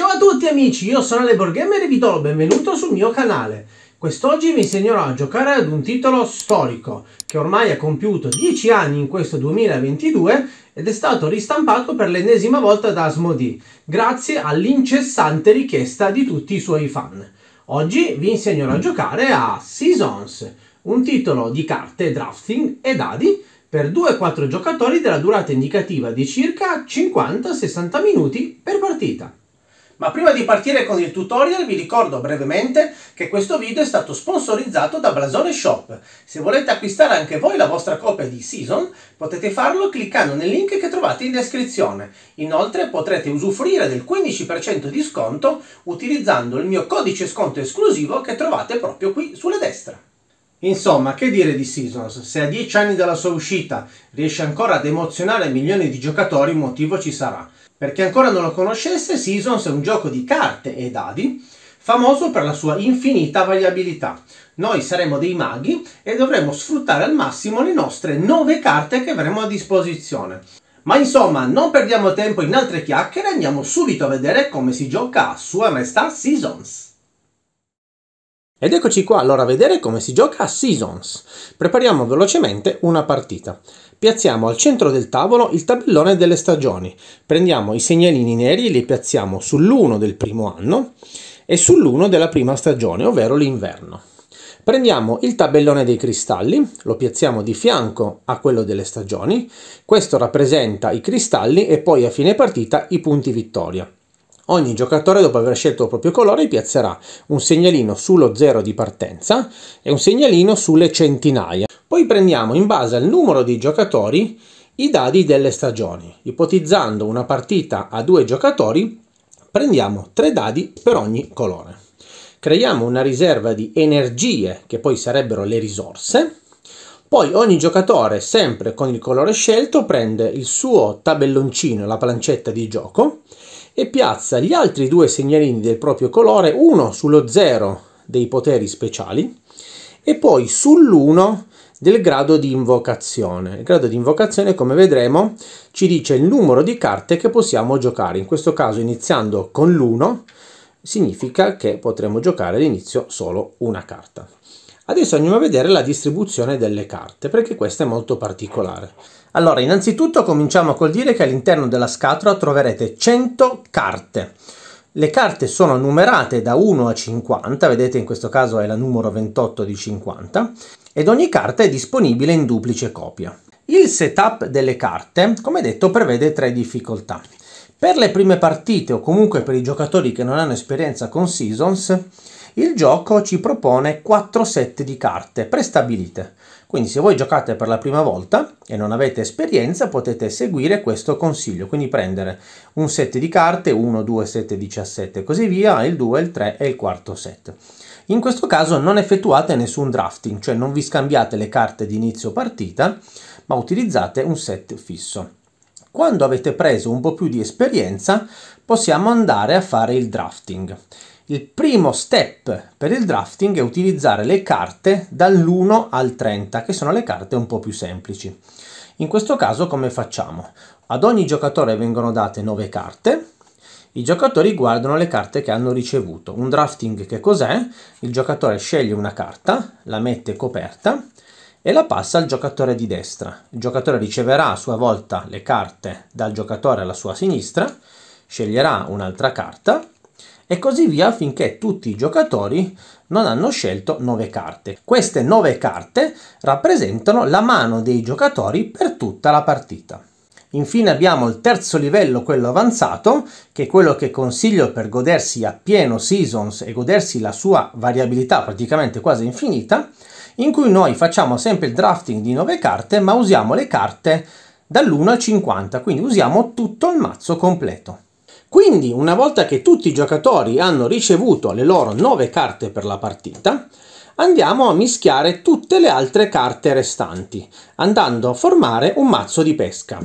Ciao a tutti amici, io sono Gamer e vi do il benvenuto sul mio canale. Quest'oggi vi insegnerò a giocare ad un titolo storico che ormai ha compiuto 10 anni in questo 2022 ed è stato ristampato per l'ennesima volta da Asmodee grazie all'incessante richiesta di tutti i suoi fan. Oggi vi insegnerò a giocare a Seasons, un titolo di carte, drafting e dadi per 2-4 giocatori della durata indicativa di circa 50-60 minuti per partita. Ma prima di partire con il tutorial vi ricordo brevemente che questo video è stato sponsorizzato da Blasone Shop. Se volete acquistare anche voi la vostra copia di Season potete farlo cliccando nel link che trovate in descrizione. Inoltre potrete usufruire del 15% di sconto utilizzando il mio codice sconto esclusivo che trovate proprio qui sulla destra. Insomma, che dire di Seasons? Se a 10 anni dalla sua uscita riesce ancora ad emozionare milioni di giocatori, un motivo ci sarà. Per chi ancora non lo conoscesse, Seasons è un gioco di carte e dadi famoso per la sua infinita variabilità. Noi saremo dei maghi e dovremo sfruttare al massimo le nostre 9 carte che avremo a disposizione. Ma insomma, non perdiamo tempo in altre chiacchiere, andiamo subito a vedere come si gioca a Sua Maestà Seasons. Ed eccoci qua allora a vedere come si gioca a Seasons. Prepariamo velocemente una partita. Piazziamo al centro del tavolo il tabellone delle stagioni. Prendiamo i segnalini neri e li piazziamo sull'1 del primo anno e sull'1 della prima stagione, ovvero l'inverno. Prendiamo il tabellone dei cristalli, lo piazziamo di fianco a quello delle stagioni. Questo rappresenta i cristalli e poi a fine partita i punti vittoria. Ogni giocatore dopo aver scelto il proprio colore piazzerà un segnalino sullo zero di partenza e un segnalino sulle centinaia. Poi prendiamo in base al numero di giocatori i dadi delle stagioni. Ipotizzando una partita a due giocatori, prendiamo tre dadi per ogni colore. Creiamo una riserva di energie, che poi sarebbero le risorse. Poi ogni giocatore, sempre con il colore scelto, prende il suo tabelloncino, la plancetta di gioco, e piazza gli altri due segnalini del proprio colore, uno sullo 0 dei poteri speciali e poi sull'1 del grado di invocazione. Il grado di invocazione, come vedremo, ci dice il numero di carte che possiamo giocare. In questo caso, iniziando con l'1, significa che potremo giocare all'inizio solo una carta. Adesso andiamo a vedere la distribuzione delle carte, perché questa è molto particolare. Allora, innanzitutto cominciamo col dire che all'interno della scatola troverete 100 carte. Le carte sono numerate da 1 a 50, vedete in questo caso è la numero 28 di 50, ed ogni carta è disponibile in duplice copia. Il setup delle carte, come detto, prevede tre difficoltà. Per le prime partite o comunque per i giocatori che non hanno esperienza con Seasons, il gioco ci propone 4 set di carte prestabilite. Quindi se voi giocate per la prima volta e non avete esperienza potete seguire questo consiglio, quindi prendere un set di carte, 1, 2, 7, 17 e così via, il 2, il 3 e il quarto set. In questo caso non effettuate nessun drafting, cioè non vi scambiate le carte di inizio partita, ma utilizzate un set fisso. Quando avete preso un po' più di esperienza possiamo andare a fare il drafting. Il primo step per il drafting è utilizzare le carte dall'1 al 30, che sono le carte un po' più semplici. In questo caso come facciamo? Ad ogni giocatore vengono date 9 carte, i giocatori guardano le carte che hanno ricevuto. Un drafting che cos'è? Il giocatore sceglie una carta, la mette coperta e la passa al giocatore di destra. Il giocatore riceverà a sua volta le carte dal giocatore alla sua sinistra, sceglierà un'altra carta e così via finché tutti i giocatori non hanno scelto 9 carte. Queste 9 carte rappresentano la mano dei giocatori per tutta la partita. Infine abbiamo il terzo livello, quello avanzato, che è quello che consiglio per godersi a pieno Seasons e godersi la sua variabilità praticamente quasi infinita, in cui noi facciamo sempre il drafting di 9 carte, ma usiamo le carte dall'1 al 50, quindi usiamo tutto il mazzo completo. Quindi, una volta che tutti i giocatori hanno ricevuto le loro 9 carte per la partita, andiamo a mischiare tutte le altre carte restanti, andando a formare un mazzo di pesca.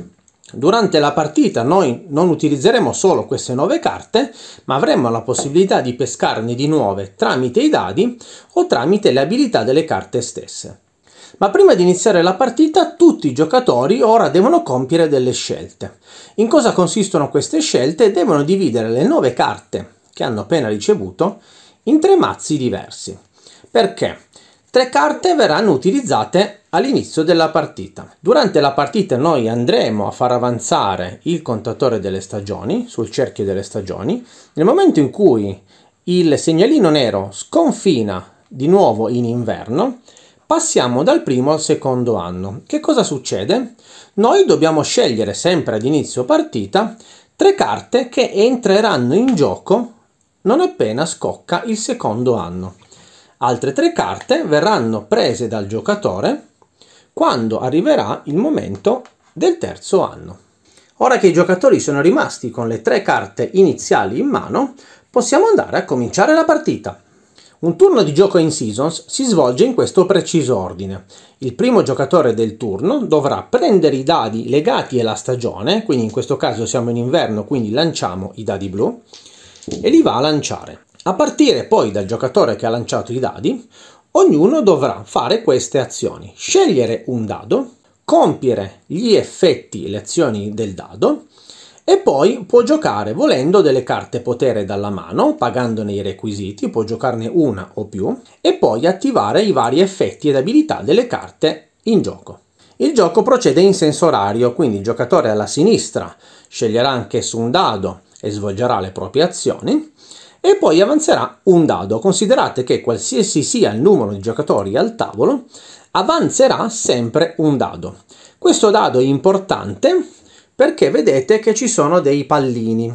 Durante la partita noi non utilizzeremo solo queste 9 carte, ma avremo la possibilità di pescarne di nuove tramite i dadi o tramite le abilità delle carte stesse. Ma prima di iniziare la partita tutti i giocatori ora devono compiere delle scelte. In cosa consistono queste scelte? Devono dividere le nove carte che hanno appena ricevuto in tre mazzi diversi. Perché? Tre carte verranno utilizzate all'inizio della partita. Durante la partita noi andremo a far avanzare il contatore delle stagioni sul cerchio delle stagioni. Nel momento in cui il segnalino nero sconfina di nuovo in inverno, passiamo dal primo al secondo anno. Che cosa succede? Noi dobbiamo scegliere sempre ad inizio partita tre carte che entreranno in gioco non appena scocca il secondo anno. Altre tre carte verranno prese dal giocatore quando arriverà il momento del terzo anno. Ora che i giocatori sono rimasti con le tre carte iniziali in mano, possiamo andare a cominciare la partita. Un turno di gioco in Seasons si svolge in questo preciso ordine. Il primo giocatore del turno dovrà prendere i dadi legati alla stagione, quindi in questo caso siamo in inverno, quindi lanciamo i dadi blu, e li va a lanciare. A partire poi dal giocatore che ha lanciato i dadi, ognuno dovrà fare queste azioni. Scegliere un dado, compiere gli effetti e le azioni del dado e poi può giocare volendo delle carte potere dalla mano, pagandone i requisiti, può giocarne una o più e poi attivare i vari effetti ed abilità delle carte in gioco. Il gioco procede in senso orario, quindi il giocatore alla sinistra sceglierà anche su un dado e svolgerà le proprie azioni, e poi avanzerà un dado. Considerate che qualsiasi sia il numero di giocatori al tavolo, avanzerà sempre un dado. Questo dado è importante perché vedete che ci sono dei pallini.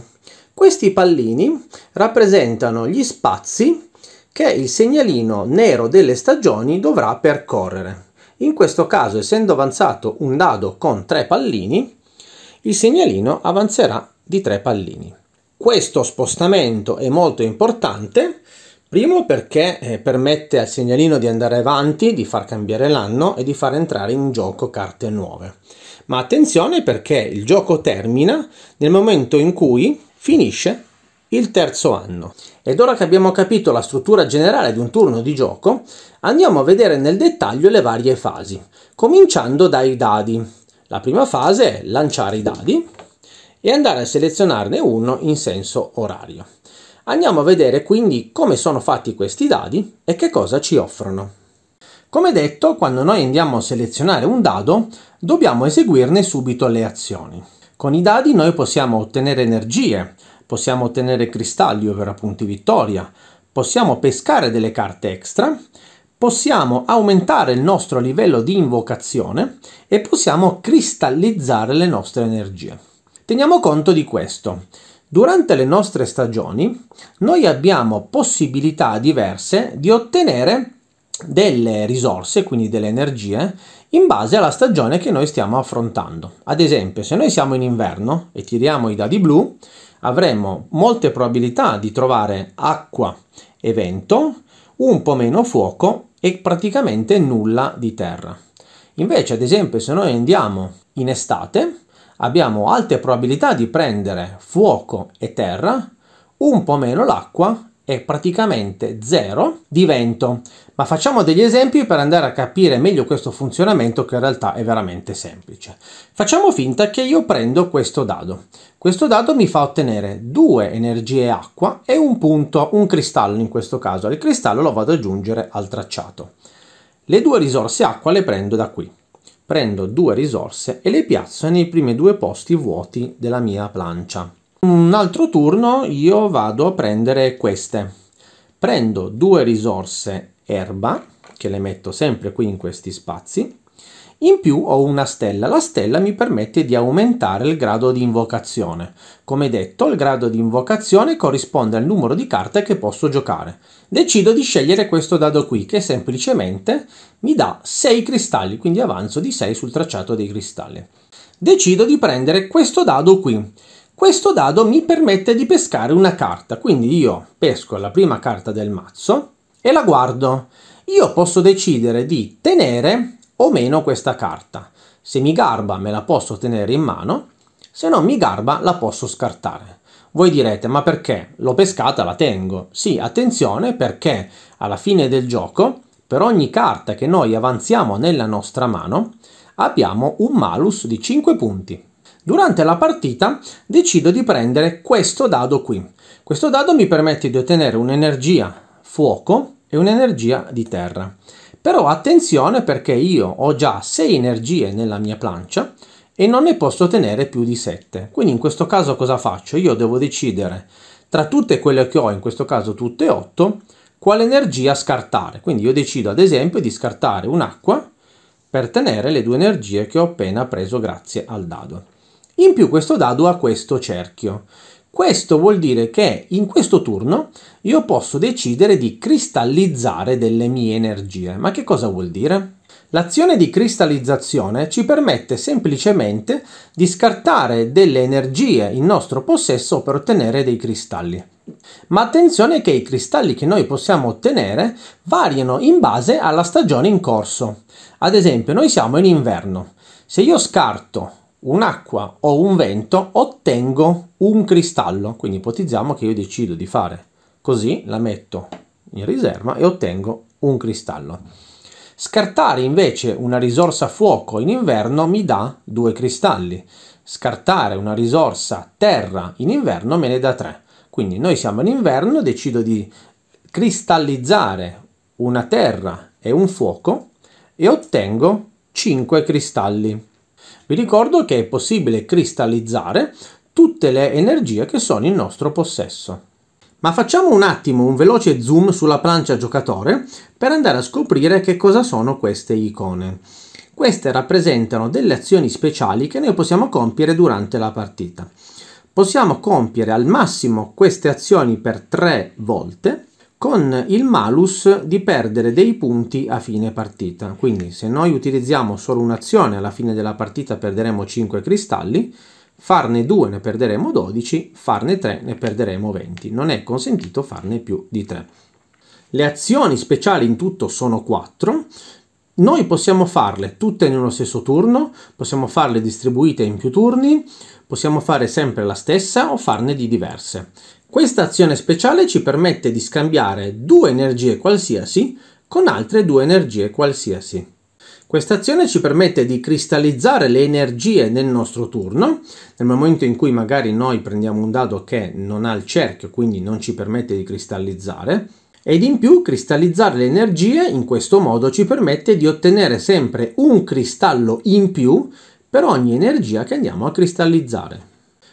Questi pallini rappresentano gli spazi che il segnalino nero delle stagioni dovrà percorrere. In questo caso, essendo avanzato un dado con tre pallini, il segnalino avanzerà di tre pallini. Questo spostamento è molto importante, primo perché eh, permette al segnalino di andare avanti, di far cambiare l'anno e di far entrare in gioco carte nuove. Ma attenzione perché il gioco termina nel momento in cui finisce il terzo anno. Ed ora che abbiamo capito la struttura generale di un turno di gioco, andiamo a vedere nel dettaglio le varie fasi, cominciando dai dadi. La prima fase è lanciare i dadi, e andare a selezionarne uno in senso orario. Andiamo a vedere quindi come sono fatti questi dadi e che cosa ci offrono. Come detto, quando noi andiamo a selezionare un dado, dobbiamo eseguirne subito le azioni. Con i dadi noi possiamo ottenere energie, possiamo ottenere cristalli, ovvero punti vittoria, possiamo pescare delle carte extra, possiamo aumentare il nostro livello di invocazione e possiamo cristallizzare le nostre energie. Teniamo conto di questo. Durante le nostre stagioni noi abbiamo possibilità diverse di ottenere delle risorse, quindi delle energie, in base alla stagione che noi stiamo affrontando. Ad esempio, se noi siamo in inverno e tiriamo i dadi blu, avremo molte probabilità di trovare acqua e vento, un po' meno fuoco e praticamente nulla di terra. Invece, ad esempio, se noi andiamo in estate, abbiamo alte probabilità di prendere fuoco e terra, un po' meno l'acqua e praticamente zero di vento. Ma facciamo degli esempi per andare a capire meglio questo funzionamento che in realtà è veramente semplice. Facciamo finta che io prendo questo dado. Questo dado mi fa ottenere due energie acqua e un punto, un cristallo in questo caso. Il cristallo lo vado ad aggiungere al tracciato. Le due risorse acqua le prendo da qui prendo due risorse e le piazzo nei primi due posti vuoti della mia plancia. Un altro turno io vado a prendere queste. Prendo due risorse erba, che le metto sempre qui in questi spazi, in più ho una stella. La stella mi permette di aumentare il grado di invocazione. Come detto, il grado di invocazione corrisponde al numero di carte che posso giocare. Decido di scegliere questo dado qui, che semplicemente mi dà 6 cristalli, quindi avanzo di 6 sul tracciato dei cristalli. Decido di prendere questo dado qui. Questo dado mi permette di pescare una carta, quindi io pesco la prima carta del mazzo e la guardo. Io posso decidere di tenere o meno questa carta. Se mi garba me la posso tenere in mano, se non mi garba la posso scartare. Voi direte, ma perché? L'ho pescata, la tengo. Sì, attenzione perché alla fine del gioco per ogni carta che noi avanziamo nella nostra mano, abbiamo un malus di 5 punti. Durante la partita decido di prendere questo dado qui. Questo dado mi permette di ottenere un'energia fuoco e un'energia di terra. Però attenzione perché io ho già 6 energie nella mia plancia e non ne posso ottenere più di 7. Quindi in questo caso cosa faccio? Io devo decidere tra tutte quelle che ho, in questo caso tutte 8, quale energia scartare. Quindi io decido ad esempio di scartare un'acqua per tenere le due energie che ho appena preso grazie al dado. In più questo dado ha questo cerchio. Questo vuol dire che in questo turno io posso decidere di cristallizzare delle mie energie. Ma che cosa vuol dire? L'azione di cristallizzazione ci permette semplicemente di scartare delle energie in nostro possesso per ottenere dei cristalli. Ma attenzione che i cristalli che noi possiamo ottenere variano in base alla stagione in corso. Ad esempio, noi siamo in inverno. Se io scarto un'acqua o un vento, ottengo un cristallo. Quindi ipotizziamo che io decido di fare così, la metto in riserva e ottengo un cristallo. Scartare invece una risorsa fuoco in inverno mi dà due cristalli. Scartare una risorsa terra in inverno me ne dà tre. Quindi noi siamo in inverno, decido di cristallizzare una terra e un fuoco e ottengo 5 cristalli. Vi ricordo che è possibile cristallizzare tutte le energie che sono in nostro possesso. Ma facciamo un attimo un veloce zoom sulla plancia giocatore per andare a scoprire che cosa sono queste icone. Queste rappresentano delle azioni speciali che noi possiamo compiere durante la partita. Possiamo compiere al massimo queste azioni per tre volte con il malus di perdere dei punti a fine partita. Quindi se noi utilizziamo solo un'azione alla fine della partita perderemo 5 cristalli, farne 2 ne perderemo 12, farne 3 ne perderemo 20. Non è consentito farne più di 3. Le azioni speciali in tutto sono 4. Noi possiamo farle tutte in uno stesso turno, possiamo farle distribuite in più turni, possiamo fare sempre la stessa o farne di diverse. Questa azione speciale ci permette di scambiare due energie qualsiasi con altre due energie qualsiasi. Questa azione ci permette di cristallizzare le energie nel nostro turno, nel momento in cui magari noi prendiamo un dado che non ha il cerchio, quindi non ci permette di cristallizzare, ed in più cristallizzare le energie in questo modo ci permette di ottenere sempre un cristallo in più per ogni energia che andiamo a cristallizzare.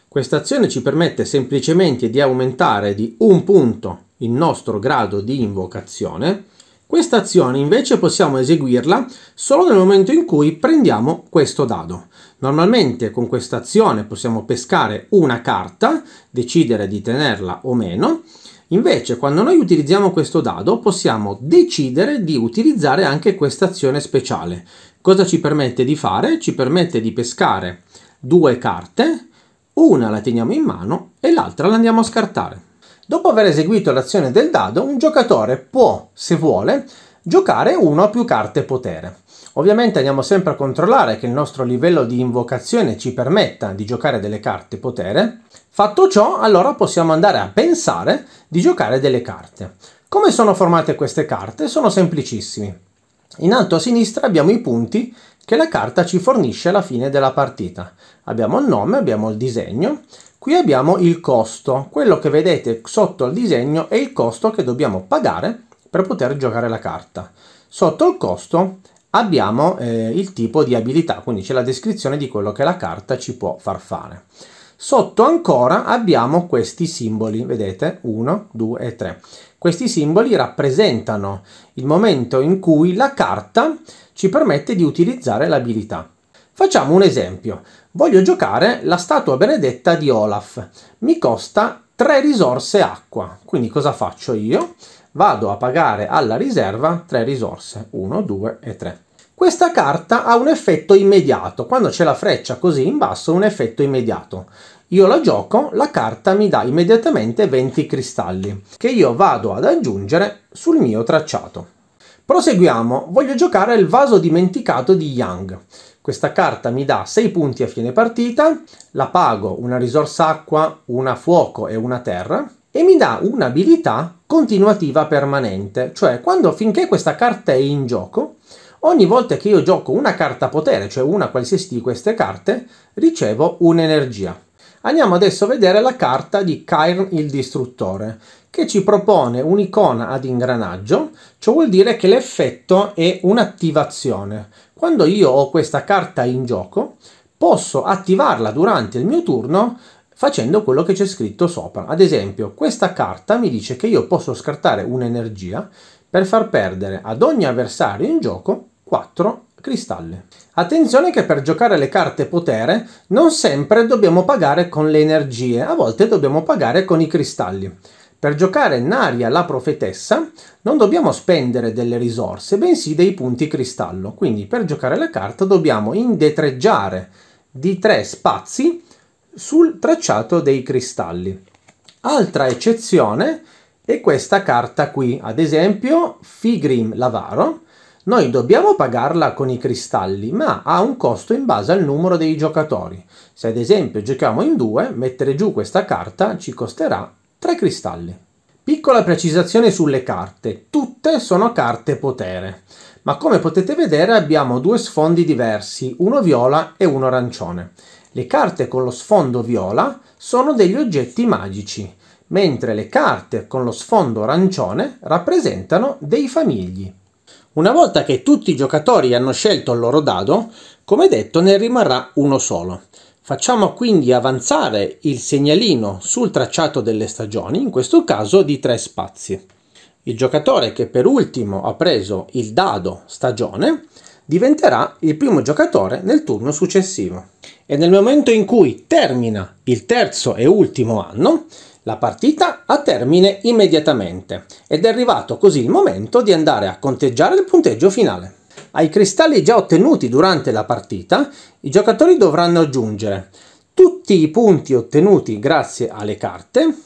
Questa azione ci permette semplicemente di aumentare di un punto il nostro grado di invocazione, questa azione invece possiamo eseguirla solo nel momento in cui prendiamo questo dado. Normalmente con questa azione possiamo pescare una carta, decidere di tenerla o meno, Invece, quando noi utilizziamo questo dado, possiamo decidere di utilizzare anche questa azione speciale. Cosa ci permette di fare? Ci permette di pescare due carte, una la teniamo in mano e l'altra la andiamo a scartare. Dopo aver eseguito l'azione del dado, un giocatore può, se vuole, giocare una o più carte potere. Ovviamente andiamo sempre a controllare che il nostro livello di invocazione ci permetta di giocare delle carte potere. Fatto ciò, allora possiamo andare a pensare di giocare delle carte. Come sono formate queste carte? Sono semplicissimi. In alto a sinistra abbiamo i punti che la carta ci fornisce alla fine della partita. Abbiamo il nome, abbiamo il disegno Qui abbiamo il costo, quello che vedete sotto il disegno è il costo che dobbiamo pagare per poter giocare la carta. Sotto il costo abbiamo eh, il tipo di abilità, quindi c'è la descrizione di quello che la carta ci può far fare. Sotto ancora abbiamo questi simboli, vedete? 1, 2 e 3. Questi simboli rappresentano il momento in cui la carta ci permette di utilizzare l'abilità. Facciamo un esempio. Voglio giocare la statua benedetta di Olaf. Mi costa 3 risorse acqua. Quindi cosa faccio io? Vado a pagare alla riserva 3 risorse. 1, 2 e 3. Questa carta ha un effetto immediato. Quando c'è la freccia così in basso, un effetto immediato. Io la gioco, la carta mi dà immediatamente 20 cristalli, che io vado ad aggiungere sul mio tracciato. Proseguiamo, voglio giocare il vaso dimenticato di Young. Questa carta mi dà 6 punti a fine partita, la pago una risorsa acqua, una fuoco e una terra e mi dà un'abilità continuativa permanente, cioè quando finché questa carta è in gioco, ogni volta che io gioco una carta potere, cioè una qualsiasi di queste carte, ricevo un'energia. Andiamo adesso a vedere la carta di Cairn il Distruttore, che ci propone un'icona ad ingranaggio, ciò vuol dire che l'effetto è un'attivazione. Quando io ho questa carta in gioco, posso attivarla durante il mio turno facendo quello che c'è scritto sopra. Ad esempio, questa carta mi dice che io posso scartare un'energia per far perdere ad ogni avversario in gioco 4 cristalli. Attenzione che per giocare le carte potere non sempre dobbiamo pagare con le energie, a volte dobbiamo pagare con i cristalli. Per giocare Naria la profetessa non dobbiamo spendere delle risorse, bensì dei punti cristallo. Quindi per giocare la carta dobbiamo indetreggiare di tre spazi sul tracciato dei cristalli. Altra eccezione è questa carta qui, ad esempio Figrim l'avaro. Noi dobbiamo pagarla con i cristalli, ma ha un costo in base al numero dei giocatori. Se ad esempio giochiamo in due, mettere giù questa carta ci costerà 3 cristalli. Piccola precisazione sulle carte, tutte sono carte potere, ma come potete vedere abbiamo due sfondi diversi, uno viola e uno arancione. Le carte con lo sfondo viola sono degli oggetti magici, mentre le carte con lo sfondo arancione rappresentano dei famigli. Una volta che tutti i giocatori hanno scelto il loro dado, come detto ne rimarrà uno solo. Facciamo quindi avanzare il segnalino sul tracciato delle stagioni, in questo caso di tre spazi. Il giocatore che per ultimo ha preso il dado stagione diventerà il primo giocatore nel turno successivo. E nel momento in cui termina il terzo e ultimo anno, la partita ha termine immediatamente ed è arrivato così il momento di andare a conteggiare il punteggio finale. Ai cristalli già ottenuti durante la partita, i giocatori dovranno aggiungere tutti i punti ottenuti grazie alle carte,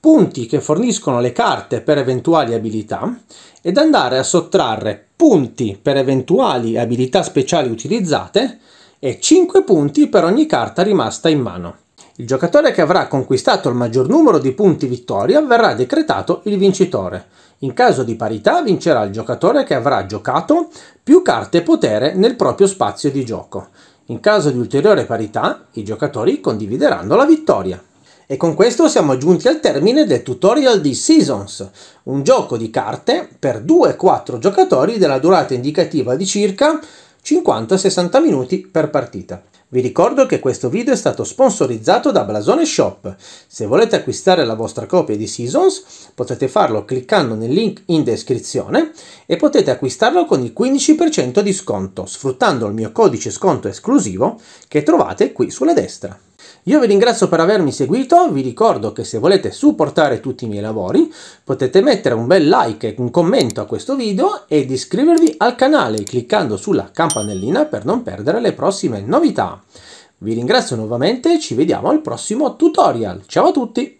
punti che forniscono le carte per eventuali abilità ed andare a sottrarre punti per eventuali abilità speciali utilizzate e 5 punti per ogni carta rimasta in mano. Il giocatore che avrà conquistato il maggior numero di punti vittoria verrà decretato il vincitore. In caso di parità vincerà il giocatore che avrà giocato più carte potere nel proprio spazio di gioco. In caso di ulteriore parità, i giocatori condivideranno la vittoria. E con questo siamo giunti al termine del tutorial di Seasons, un gioco di carte per 2-4 giocatori della durata indicativa di circa 50-60 minuti per partita. Vi ricordo che questo video è stato sponsorizzato da Blasone Shop. Se volete acquistare la vostra copia di Seasons potete farlo cliccando nel link in descrizione e potete acquistarlo con il 15% di sconto sfruttando il mio codice sconto esclusivo che trovate qui sulla destra. Io vi ringrazio per avermi seguito, vi ricordo che se volete supportare tutti i miei lavori potete mettere un bel like e un commento a questo video ed iscrivervi al canale cliccando sulla campanellina per non perdere le prossime novità. Vi ringrazio nuovamente e ci vediamo al prossimo tutorial. Ciao a tutti!